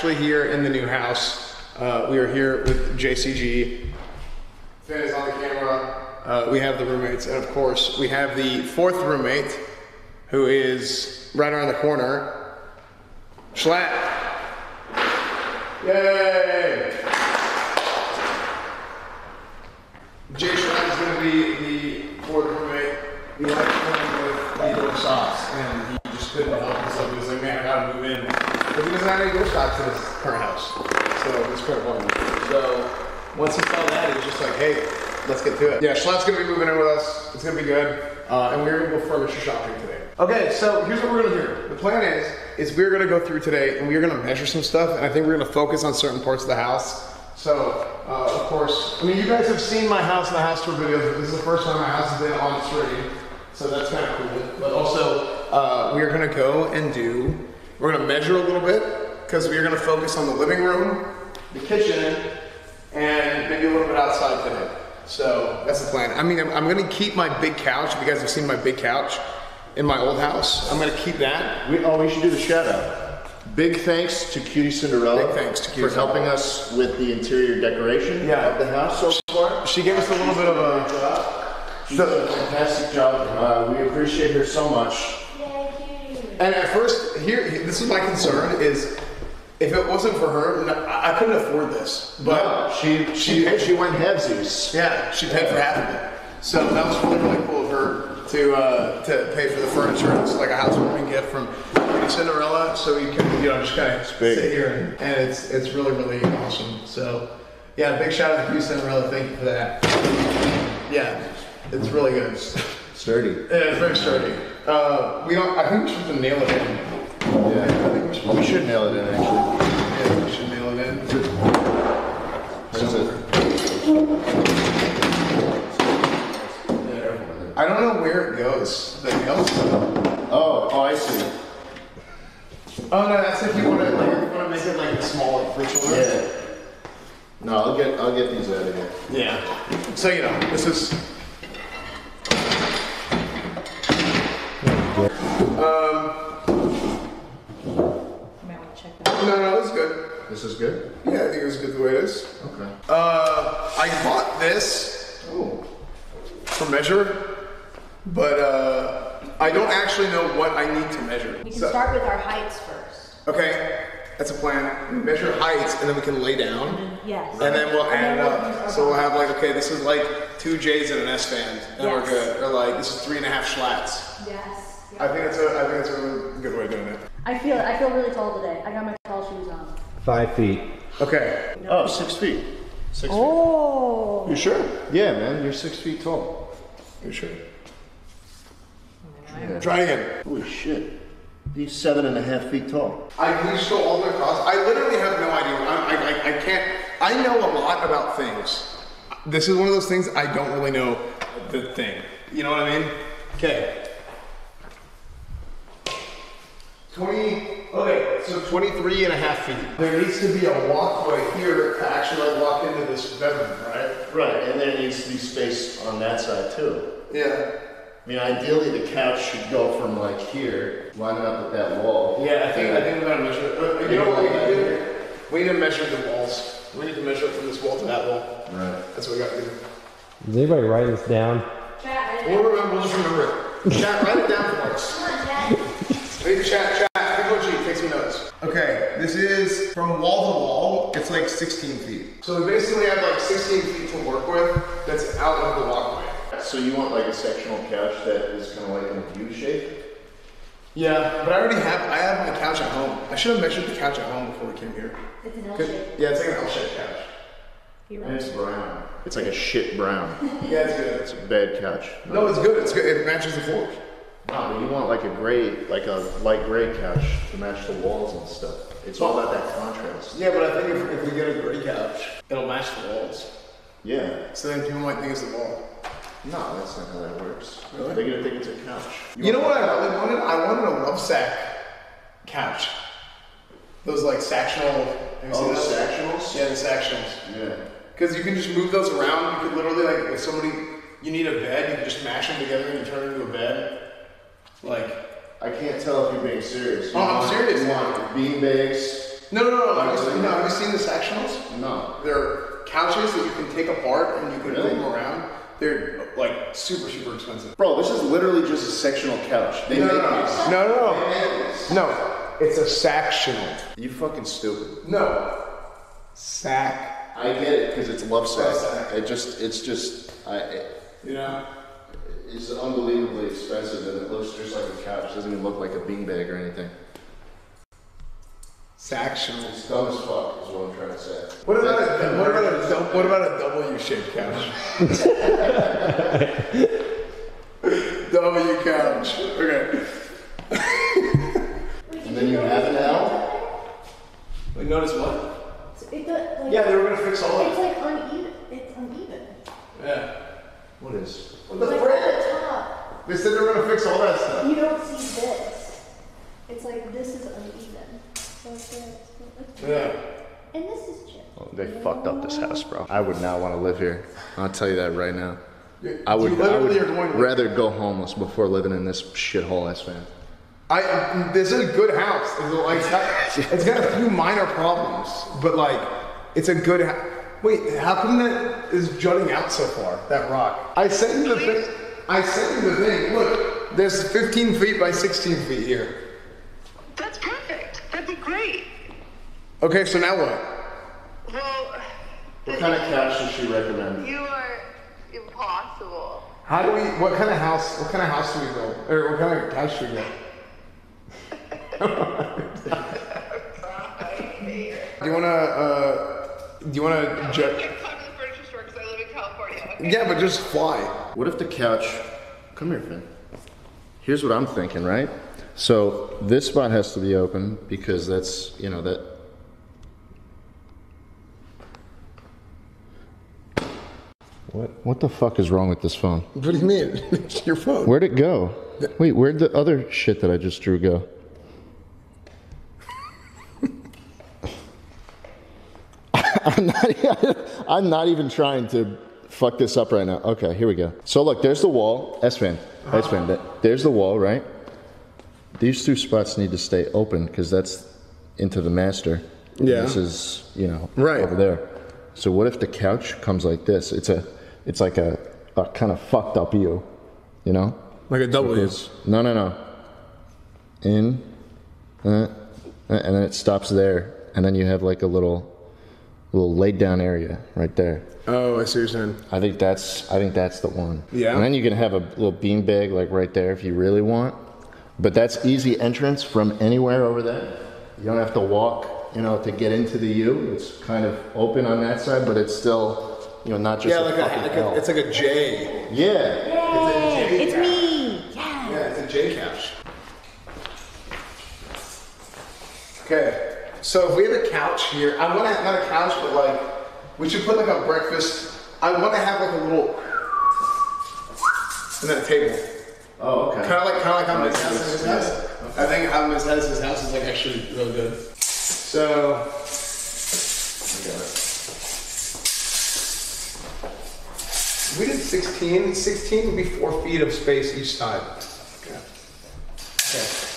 actually here in the new house. Uh, we are here with Jaycgee. Finn is on the camera. Uh, we have the roommates, and of course, we have the fourth roommate, who is right around the corner. Schlatt. Yay! Jay Schlatt is going to be the fourth roommate. He likes playing with the door socks, and he just couldn't help himself. He was like, man, I gotta move in. Doesn't have any door socks in his current house. So it's quite fun. So once he saw that, he was just like, hey, let's get to it. Yeah, Schlatt's gonna be moving in with us. It's gonna be good. Uh, and we're gonna go furniture shopping today. Okay, so here's what we're gonna do. The plan is, is we're gonna go through today and we're gonna measure some stuff, and I think we're gonna focus on certain parts of the house. So, uh, of course, I mean, you guys have seen my house and the house tour videos, but this is the first time my house has been on screen. So that's kind of cool. But also, uh, we're gonna go and do, we're gonna measure a little bit, because we're gonna focus on the living room, the kitchen, and maybe a little bit outside today. So that's the plan. I mean, I'm, I'm gonna keep my big couch. If you guys have seen my big couch in my old house, I'm gonna keep that. We, oh, we should do the shout out. Big thanks to QTCinderella Big thanks to Cutie for helping us with the interior decoration Yeah. of the house so far. She gave us a little bit of a, She did a fantastic job. Uh, we appreciate her so much. And at first, here, this is my concern is, if it wasn't for her, I couldn't afford this. But But she she she- she went halvesies. Yeah, she paid for half of it. So that was really, really cool of her to uh, to pay for the furniture. It's like a housewarming gift from Cinderella, so you can you know just kind of sit here and, and it's it's really really awesome. So yeah, big shout out to you Cinderella. Thank you for that. Yeah, it's really good. Sturdy. Yeah, it's very sturdy. Uh, we don't. I think we should nail it in. Yeah. I think we should. We should nail it in actually. Yeah, we should nail it in. What is it? I don't know where it goes. The nails. Oh, oh, I see. Oh no, that's if you want to like, you want to make it like small for children. Yeah. No, I'll get I'll get these out of here. Yeah. So you know, this is. No, no, this is good. This is good. Yeah, I think it's good the way it is. Okay. Uh, I bought this Oh. for measure, but uh, I don't actually know what I need to measure. We can So- start with our heights first. Okay, that's a plan. Measure heights and then we can lay down. Yes. And then we'll add it then we'll up. So we'll have like, okay, this is like two J's and an Esfand, and we're good. Or like, this is three and a half Schlatts. Yes. I think it's a, I think it's a really good way of doing it. I feel it. I feel really tall today. I got my tall shoes on. Five feet. Okay. Oh, six feet. Six Oh. You sure? Yeah, man, you're six feet tall. You sure? Try it again. Holy shit. He's seven and a half feet tall. I can you just go all the way across. I literally have no idea. I, I, I, I can't. I know a lot about things. This is one of those things I don't really know the thing. You know what I mean? Okay. 20, okay, so 23 and a half feet. There needs to be a walkway here to actually like walk into this bedroom, right? Right, and there needs to be space on that side too. Yeah. I mean, ideally, the couch should go from like here, lining up with that wall. Yeah, I think, I think we gotta measure, uh, you know what we need to do? We need to measure the walls. We need to measure it from this wall to that wall. Right. That's what we gotta do. Is anybody writing this down? Chat, We'll remember, we'll just remember it. Chat, write it down for us. Come on, Chad. Hey, chat, chat, Pickle G, take some notes. Okay, this is from wall to wall, it's like 16 feet. So we basically have like 16 feet to work with that's out of the walkway. So you want like a sectional couch that is kind of like in a U shape? Yeah, but I already have, I have my couch at home. I should have measured the couch at home before we came here. It's an L Good- shape. Yeah, it's like an L-shaped couch. You're And it's brown. It's like a shit brown. Yeah, it's good. It's a bad couch. No, it's good, it's good, it matches the floor. No, but you want like a gray, like a light gray couch to match the walls and stuff. It's all about that contrast. Yeah, but I think if, if we get a gray couch, it'll match the walls. Yeah. So then people might think it's the wall. No, that's not how that works. Really? They're gonna think it's a couch. You know what I really wanted? I wanted a Lovesac couch. Those like sectional. Oh, sectionals? Yeah, the sectionals. Yeah. Because you can just move those around. You could literally like if somebody you need a bed, you can just mash them together and you turn it into a bed. Like I can't tell if you're being serious. Oh, I'm serious. You want bean bags? no, no, no, no. Like I'm you seen the sectionals? No. They're couches that you can take apart and you can Really? move them around. They're like super, super expensive. Bro, this is literally just a sectional couch. They No, make no, these. no, no, no. No, it's a sectional. You fucking stupid. No. Sack. I get it because it's love Love sack. sack. It just, it's just, I, it, You know? It's unbelievably expensive and it looks just like a couch. It doesn't even look like a beanbag or anything. Sectional. It's dumb as fuck is what I'm trying to say. What about a what about a dou- what about a W-shaped couch? W couch. Okay. And then you have it now? Like notice what? It, the, like, Yeah, they were gonna fix all of it. It's like uneven. It's uneven. Yeah. What is? What the Like frick? at the top, They said they were gonna fix all that stuff. you don't see this. It's like this is uneven. So it's, it's- Yeah. And this is chipped. Oh, they fucked up this house, bro. I would not want to live here. I'll tell you that right now. I would, I would rather go homeless before living in this shithole ass van. I this is a good house. It's like it's got, it's got a few minor problems, but like it's a good. Ha- Wait, how come that is jutting out so far? That rock. I sent you the thing. I sent you the thing. Look, there's 15 feet by 16 feet here. That's perfect. That'd be great. Okay, so now what? Well, What kind of couch does she recommend? you are impossible. How do we? What kind of house? What kind of house do we build? Or what kind of couch do we get? Do you wanna? Uh, do you wanna? I Ju- can't come to the furniture store because I live in California. Okay? yeah, but just fly. What if the couch? Come here, Finn. Here's what I'm thinking, right? So this spot has to be open because that's you know that. What? What the fuck is wrong with this phone? What do you mean? it's your phone. Where'd it go? Wait, where'd the other shit that I just drew go? I'm not, I'm not even trying to fuck this up right now. Okay, here we go. So look, there's the wall. Esfand. Esfand. There's the wall, right? These two spots need to stay open because that's into the master. Yeah. This is, you know, Right. over there. So what if the couch comes like this? It's a, it's like a, a kind of fucked up U, you know? Like a W. Goes- no, no, no. In, uh, and then it stops there, and then you have like a little, little laid down area right there. Oh, I see what you're saying. I think that's, I think that's the one. Yeah. And then you can have a little bean bag like right there if you really want. But that's easy entrance from anywhere over there. You don't have to walk, you know, to get into the U. It's kind of open on that side, but it's still, you know, not just Yeah, a like a, like a, it's like a J. yeah. Yay! It's me! Yeah! Yeah, it's a J couch. Okay, so if we have a couch here, I want to not a couch, but like we should put like a breakfast. I want to have like a little and then a table. Oh, okay. Kind of like kind of like how Miz Nice. has in his house. I think how has his house is like actually real good. So we did 16. 16 would be four feet of space each side. Okay. Okay.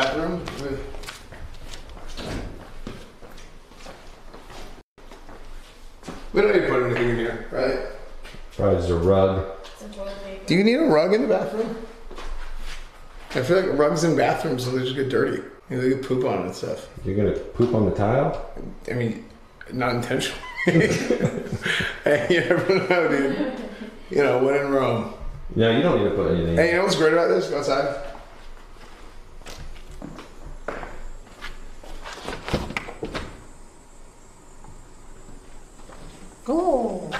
Bathroom. with- We don't need to put anything in here, right? Probably just a rug. Do you need a rug in the bathroom? I feel like rugs in bathrooms they just get dirty. You know, they get poop on it and stuff. You're gonna poop on the tile? I mean, not intentionally. hey, you never know, dude. You know, when in Rome. No, you don't need to put anything. Hey, you know what's great about this? Go outside. Oh!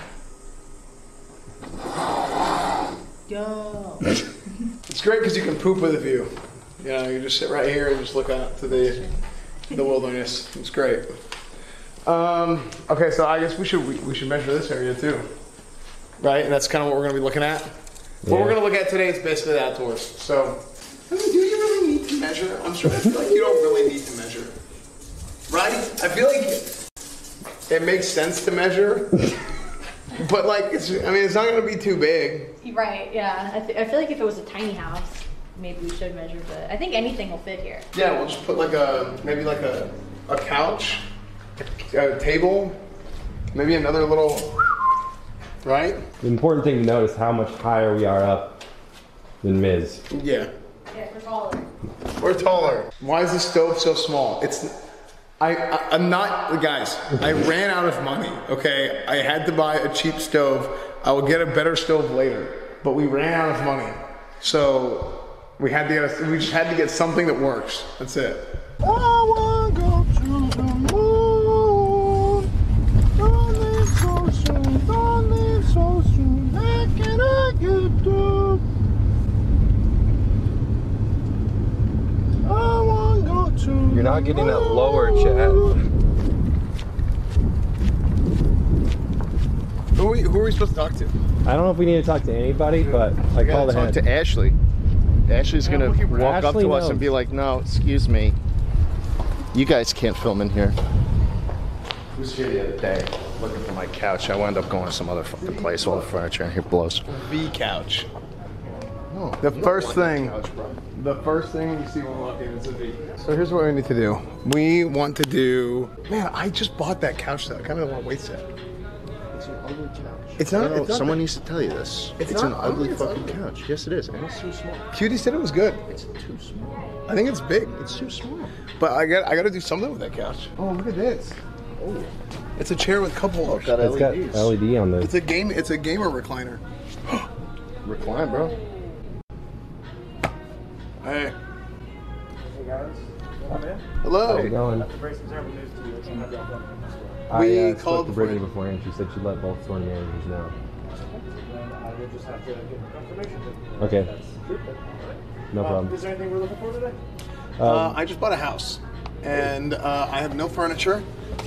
Yo! It's great because you can poop with a view. You know, you just sit right here and just look out to the the wilderness. It's great. Um, okay, so I guess we should we, we should measure this area too. right? And that's kind of what we're gonna be looking at. What we're gonna look at today is basically the outdoors. So, I mean, do you really need to measure? I'm sure. I feel like you don't really need to measure, right? I feel like it makes sense to measure, but like, it's, I mean, it's not gonna be too big. Right, yeah. I, th- I feel like if it was a tiny house, maybe we should measure, but I think anything will fit here. Yeah, we'll just put like a maybe like a a couch, a table, maybe another little, right? The important thing to note is how much higher we are up than Miz. Yeah. Yeah, we're taller. We're taller. Why is the stove so small? It's. I, I I'm not guys. I ran out of money. Okay, I had to buy a cheap stove. I will get a better stove later, but we ran out of money, so we had to get. A, we just had to get something that works. That's it. I wanna go to the moon. Don't leave so soon. Don't leave so soon. What can I get to? I wanna go to. You're not getting that lower, Chad. Who are we, who are we supposed to talk to? I don't know if we need to talk to anybody, but I call the talk head. to Ashley. Ashley's Yeah, gonna looking for walk up Ashley to us and be like, "No, excuse me, you guys can't film in here." I was here the other day looking for my couch. I wound up going to some other fucking place. All the furniture in here blows. V couch. No, The you first thing- couch. The first thing you see when we walk in is a V. So here's what we need to do. We want to do. Man, I just bought that couch though. I kind of don't want to waste it. It's an ugly couch. It's not- No, no, it's not someone that- needs to tell you this. It's It's, not an ugly ugly, it's fucking ugly. couch. Yes, it is, and it's too small. Cutie said it was good. It's too small. I think it's big. It's too small. But I got I got to do something with that couch. Oh, look at this. Oh, It's a chair with cup oh, holders. got It's got LEDs. LED on It's the. a game. It's a gamer recliner. Recline, bro. Hey. Hey guys, come in. Hello. How it going? Break some terrible news to you. It's not y'all filming this way. I We uh, called spoke to Brittany before. beforehand. She said she'd let both store managers know. Then I will just have to get confirmation. that Okay. That's true. No Uh, problem. Is there anything we're looking for today? Uh, I just bought a house, and uh, I have no furniture,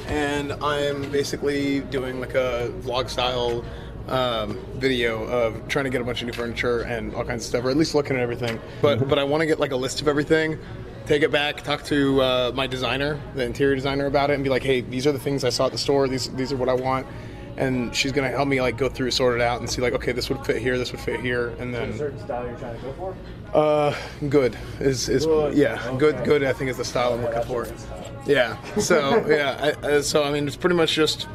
and I'm basically doing like a vlog style um, video of trying to get a bunch of new furniture and all kinds of stuff, or at least looking at everything. But but I want to get like a list of everything, take it back, talk to uh, my designer, the interior designer, about it, and be like, hey, these are the things I saw at the store. These these are what I want. And she's gonna help me like go through, sort it out, and see like, okay, this would fit here, this would fit here, and A then certain style you're trying to go for? uh, good is is Good, yeah, good okay. good. I think is the style I'm looking for. Yeah. So yeah. I, uh, so I mean, it's pretty much just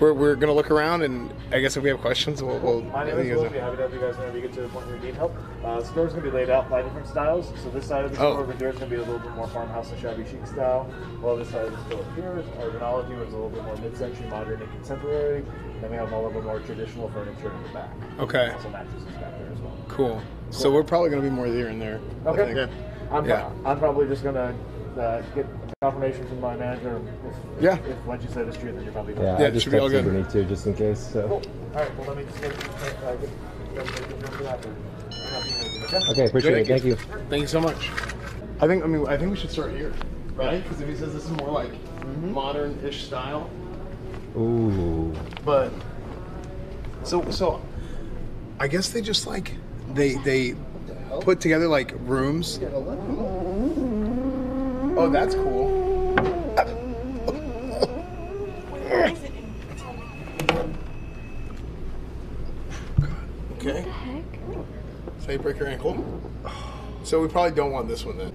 we're, we're gonna look around, and I guess if we have questions, we'll. we'll My name I is Will. Be happy to help you guys whenever you get to the point where you need help. Uh, the store's going to be laid out by different styles. So this side of the Oh. store over here is going to be a little bit more farmhouse and shabby chic style. While this side of the store here is urbanology, which is a little bit more mid-century, modern, and contemporary. Then we have a little bit more traditional furniture in the back. Okay. Also mattresses back there as well. cool. So we're probably gonna be more here and there. Okay. think. I'm, Yeah. I'm probably just gonna uh, get confirmation from my manager. If, Yeah. If what you said is true, then you're probably Yeah, Yeah, I it just should be all texted good. Brittany too, just in case. Cool. All right. Well, let me just get, uh, get, get. Okay. Okay, appreciate Thank it. Thank you. Thank you so much. I think I mean I think we should start here, right? Because if he says this is more like modern-ish style, Ooh. but so so I guess they just like they they put together like rooms. Oh, that's cool. Okay. Heck? So you break your ankle. So we probably don't want this one then.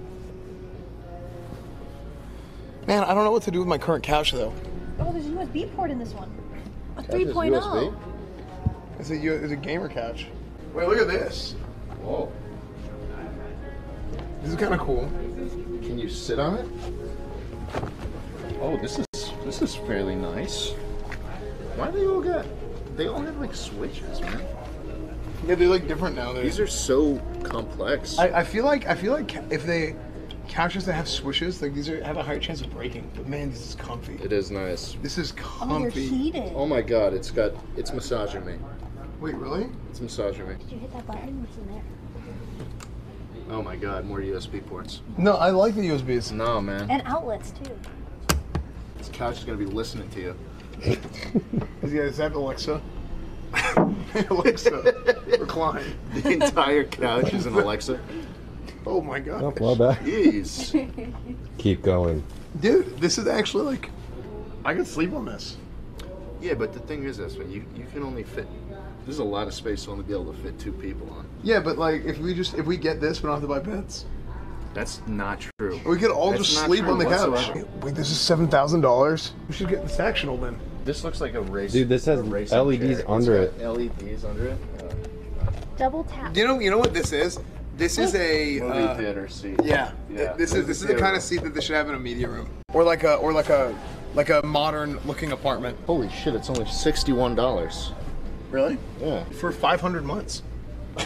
Man, I don't know what to do with my current couch though. Oh, there's a USB port in this one. A Couch is 3.0. USB? It's a U- oh. it's a gamer couch. Wait, look at this. Whoa. This is kind of cool. Can you sit on it? Oh, this is this is fairly nice. Why do they all got? They all have like switches, man. Yeah, they're like different now. They're, These are so complex. I, I feel like I feel like if they couches that have swishes, like these are have a higher chance of breaking. But man, this is comfy. it is nice. This is Oh, they're comfy. heated. Oh my god, it's got it's massaging me. Wait, really? It's massaging me. Did you hit that button? What's in there? Oh my god, more USB ports. No, I like the USBs. No, man. And outlets too. This couch is gonna be listening to you. Is, yeah, is that Alexa? Alexa, recline. The entire couch is an Alexa. Oh my god. Oh, well done. Jeez. Keep going. Dude, this is actually like. I could sleep on this. Yeah, but the thing is this, man, you, you can only fit. There's a lot of space to only be able to fit two people on. Yeah, but like if we just if we get this, we don't have to buy beds. That's not true. We could all That's just not sleep true on the couch. whatsoever. Wait, this is seven thousand dollars. We should get the sectional then. This looks like a race. Dude, this has a racing LEDs chair. under It's got LEDs under it. Double tap. You know, you know what this is? This is a Movie uh, theater seat. yeah. Yeah. This is this is the kind of seat that they should have in a media room, or like a or like a like a modern looking apartment. Holy shit! It's only sixty-one dollars. Really? Yeah. For five hundred months.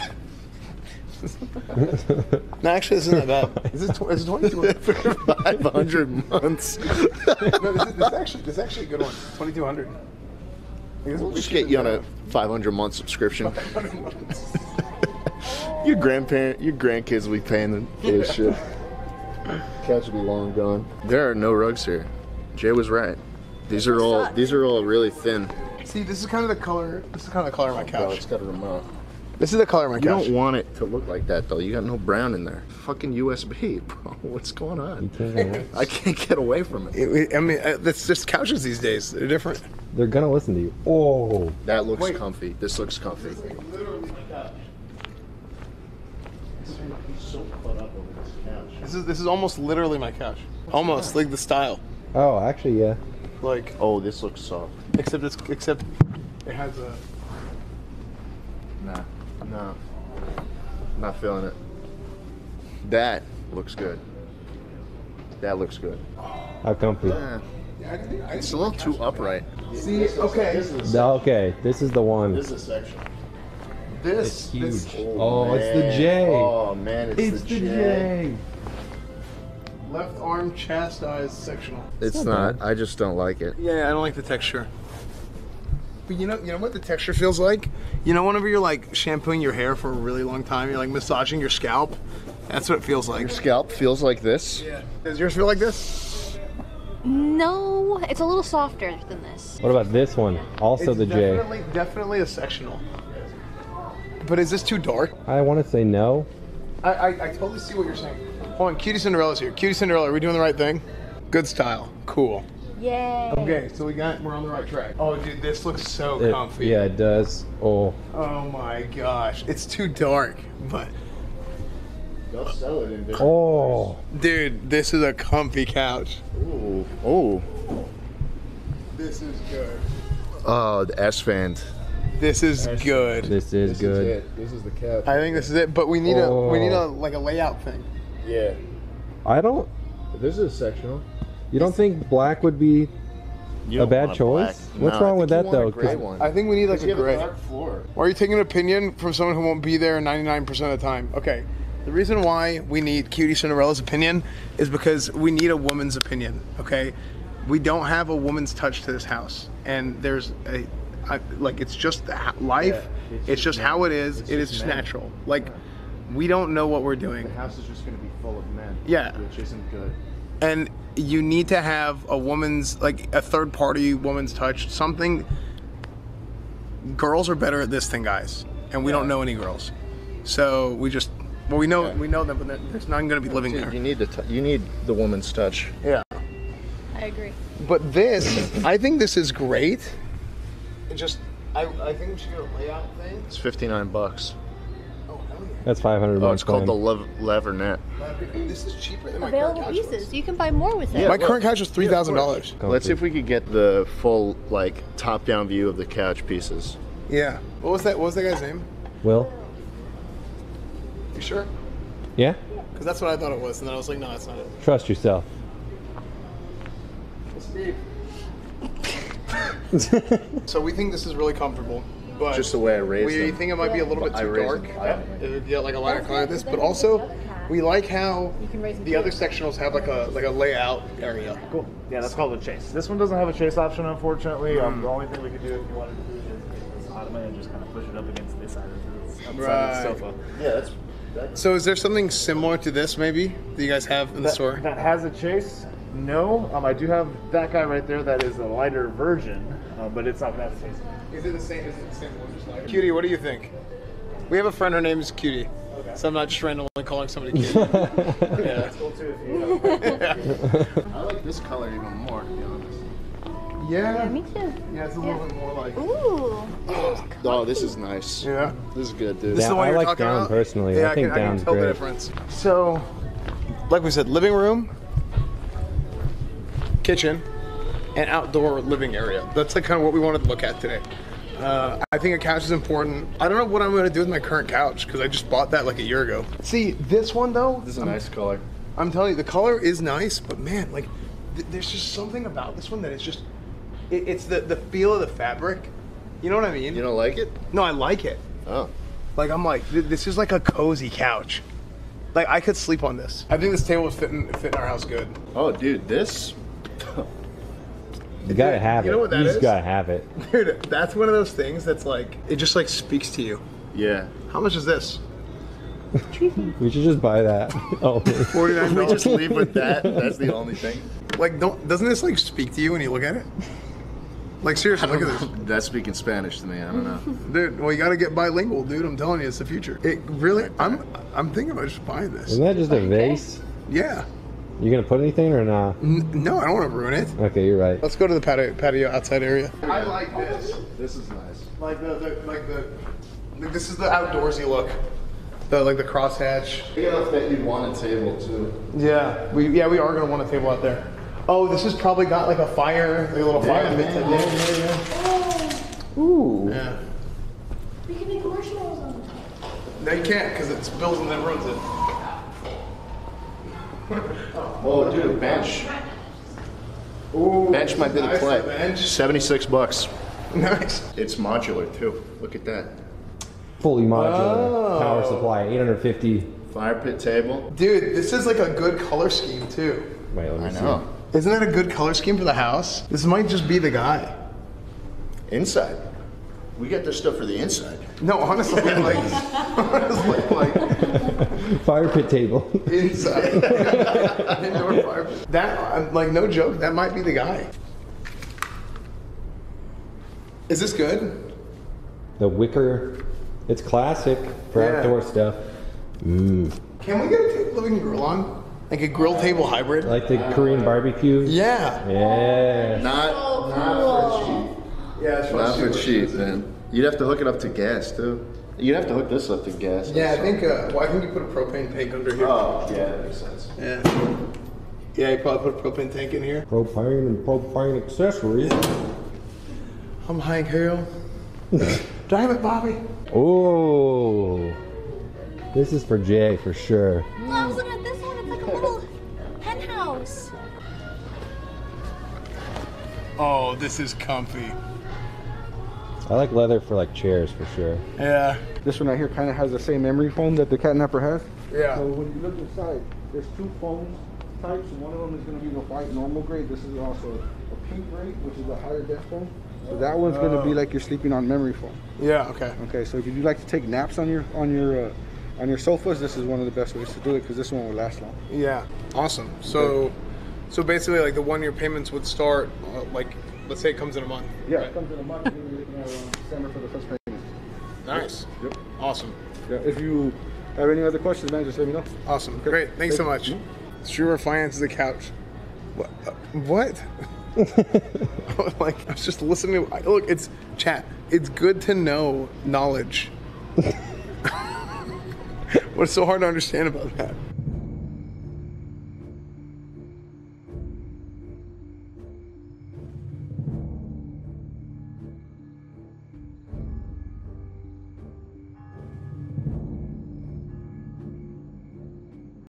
no, actually, this isn't that bad. Is tw- this is hundred. Five hundred months. no, this is, this is actually this is actually a good one. Twenty two hundred. We'll just get you on a five hundred month subscription. 500 months. your grandparent, your grandkids will be paying for this shit. Cats will be long gone. There are no rugs here. Jay was right. These are all these are all really thin. See, this is kind of the color. This is kind of the color of my Oh, couch. it's got a remote. This is the color of my You couch. You don't want it to look like that though. You got no brown in there. Fucking USB, bro. What's going on? I can't get away from it. It- it- I mean, uh, that's just couches these days. They're different. They're gonna listen to you. Oh, That looks Wait. comfy. This looks comfy. This is this is almost literally my couch. Almost like the style. Oh, actually, yeah. Like Oh, this looks soft. except it's except it has a Nah. No. Not feeling it. That looks good. That looks good. How comfy. Eh, it's a little too upright. See, okay. Okay, this is the one. This is section. This Huge. this- Oh, it's the J. Oh man, it's, It's the J. left arm chastised sectional. It's not. I just don't like it. Yeah, I don't like the texture. But you know, you know what the texture feels like? You know, whenever you're like shampooing your hair for a really long time, you're like massaging your scalp. That's what it feels like. Your scalp feels like this. Yeah. Does yours feel like this? No, it's a little softer than this. What about this one? Also It's the J. Definitely, definitely a sectional. But is this too dark? I want to say no. I, I, I totally see what you're saying. Hold on, QTCinderella's here. QTCinderella, are we doing the right thing? Good style. Cool. Yay. Okay, so we got we're on the right track. Oh dude, this looks so It- comfy. yeah, it does. Oh, Oh my gosh. It's too dark, but They'll sell it in different. oh. dude, this is a comfy couch. Ooh. Oh. This is good. Oh, the Esfand. This is good. This is good. This is this is the couch. I think this is it, but we need a we need a Oh. like a layout thing. Yeah. I don't. This is sectional. You don't think black would be You a bad choice? black. What's No, wrong with that though? A one. I think we need like a have gray. a dark floor. Why are you taking an opinion from someone who won't be there 99% of the time? Okay. The reason why we need QTCinderella's opinion is because we need a woman's opinion, okay? We don't have a woman's touch to this house. And there's a, I, like, it's just the ho- life. Yeah, it's, it's just just how. it is. It's It is just just natural. Like, we don't know what we're doing. The house is just going to be full of men. Yeah. Which isn't good. and you need to have a woman's like a third party woman's touch something girls are better at this than guys and we don't know any girls so we just well we know Yeah. we know them but there's none going to be living Dude, there you need the t- you need the woman's touch. yeah I agree. but this i think this is great it just i, I think we should get a layout thing It's 59 bucks. Hell That's 500 Oh, bucks. it's called the man. lev- Levernet. this is cheaper than my current Available couch pieces. was. You can buy more with it. Yeah. my current couch was $3000 Let's see if we could get the full like top-down view of the couch pieces. yeah what was that what was that guy's name Will? you sure Yeah? because that's what i thought it was and then i was like no that's not it Trust yourself. So we think this is really comfortable, but Just the way I raised we them. think it might be a little bit too dark. them high. It would get like a lighter color like this, but also we like how can raise them the other sectionals have like a like a layout area. Cool. Yeah, that's called a chase. This one doesn't have a chase option, unfortunately. Um, the only thing we could do if you wanted to do is this ottoman and just kind of push it up against this side of the, outside Right. of the sofa. Yeah, that's So is there something similar to this maybe that you guys have in the That, store? that has a chase. No, um, I do have that guy right there. That is a lighter version, uh, but it's not that same. Is it the same? Is it the same one just like? Cutie, what do you think? We have a friend. Her name is Cutie. Okay. So I'm not just randomly calling somebody Cutie. yeah. Cool too if you I like this color even more, to be honest. Yeah. Me too. Yeah, it's a little bit more like. Ooh. Oh, this is nice. Yeah. This is good, dude. This is Yeah, the one I you're like down about? personally. Yeah, I think can, I down's can tell the great. difference. So, like we said, living room, kitchen, and outdoor living area. That's like kind of what we wanted to look at today. Uh, I think a couch is important. I don't know what I'm going to do with my current couch because I just bought that like a year ago. See, this one though, This is a nice color. I'm telling you, the color is nice, but man, like, th- there's just something about this one that is just, it, it's the, the feel of the fabric. You know what I mean? You don't like it? no, I like it. Oh. Like I'm like, th- this is like a cozy couch. Like I could sleep on this. I think this table would fit in, fit in our house good. Oh, dude, this. You gotta have You it. know what that you just is? gotta have it. Dude, that's one of those things that's like, it just like speaks to you. Yeah. How much is this? We should just buy that. oh, Forty nine we just leave with that. That's the only thing. Like, don't doesn't this like speak to you when you look at it? Like seriously, look at this, That's speaking Spanish to me. I don't know. dude. Well, you got to get bilingual, dude. I'm telling you, it's the future. It really. I'm I'm thinking about just buying this. isn't that just a vase? Yeah. You gonna put anything or not? N- no, I don't want to ruin it. Okay, you're right. Let's go to the patio, patio outside area. I like this. This is nice. Like the, the like the like this is the outdoorsy look. The like the crosshatch. Big enough that you'd want a table too. Yeah, we yeah we are gonna want a table out there. Oh, this has probably got like a fire, like a little fire pit. man, type yeah, thing. yeah, oh. Ooh. Yeah. We can make marshmallows on the top. No, you can't because it's building that ruins it. Oh, dude, bench. Ooh, Bench might be the nice, play. Bench. 76 bucks. Nice. It's modular too. Look at that. Fully modular. Oh. Power supply, 850. Fire pit table. Dude, this is like a good color scheme too. Wait, let me I see. know. Isn't that a good color scheme for the house? This might just be the guy. Inside. We got this stuff for the inside. No, honestly, like, honestly, like Fire pit table. inside indoor fire. pit. That, I'm like, no joke. That might be the guy. Is this good? the wicker. It's classic for Yeah. outdoor stuff. Mmm. Can we get a table that we can grill on? Like a grill table hybrid? Like the Korean barbecue. yeah. Yeah. Not, Oh, not for cheap. Yeah, it's Not for cheap, man. You'd have to hook it up to gas too. You'd have to hook this up to gas. Yeah, I think. Uh, well, I think you put a propane tank under here. Oh, yeah, that makes sense. Yeah. Yeah, you probably put a propane tank in here. Propane and propane accessories. I'm Hank Hill. Drive it, Bobby. Oh. This is for Jay for sure. Oh, I was looking at this one. It's like a little penthouse. Oh, this is comfy. I like leather for like chairs for sure. Yeah. This one right here kind of has the same memory foam that the catnapper has. Yeah. So when you look inside, there's two foam types. One of them is going to be the white normal grade. This is also a pink grade, which is the higher depth foam. So that one's going to be like you're sleeping on memory foam. Yeah. Okay. Okay, so if you like to take naps on your on your uh, on your sofas, this is one of the best ways to do it because this one will last long. Yeah. Awesome. So, so basically, like the one-year payments would start, uh, like, let's say it comes in a month. Yeah, it comes in a month. And you're looking at around December for the first payment. Nice. Yep. Awesome. Yeah, if you have any other questions, man, just let me know. Awesome. Great. Thanks so much. Streamer finances a couch. What? Uh, what? like I was just listening. To, look, it's chat. It's good to know knowledge. What's so hard to understand about that?